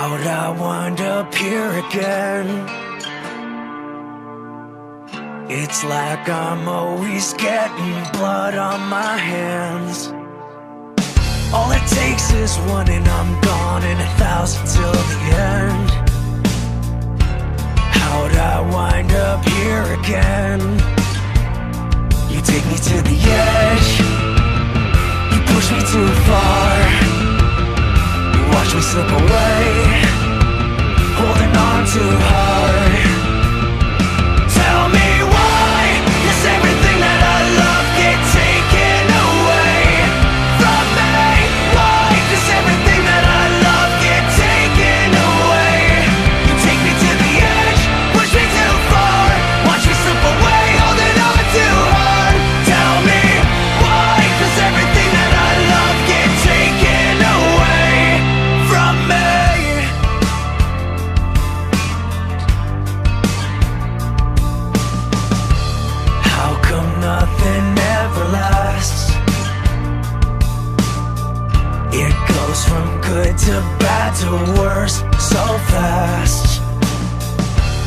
How'd I wind up here again? It's like I'm always getting blood on my hands. All it takes is one and I'm gone, and a thousand till the end. How'd I wind up here again? You take me to the edge, you push me too far, me slip away, holding on too nothing ever lasts? It goes from good to bad to worse so fast.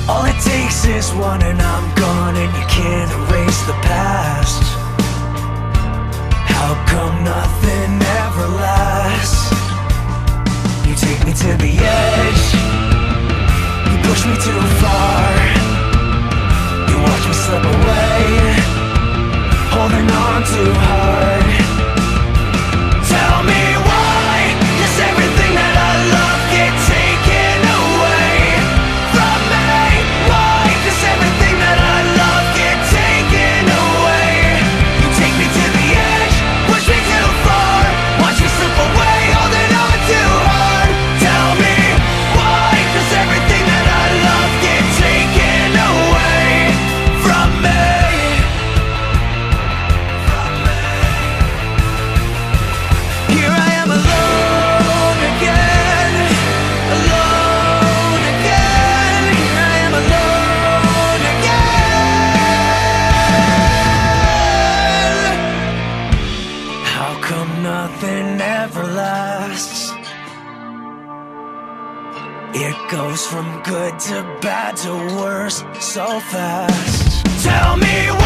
All it takes is one and I'm gone, and you can't erase the past. How come nothing ever lasts? You take me to the edge, you push me too far. You watch me slip away, holding come nothing ever lasts? It goes from good to bad to worse so fast. Tell me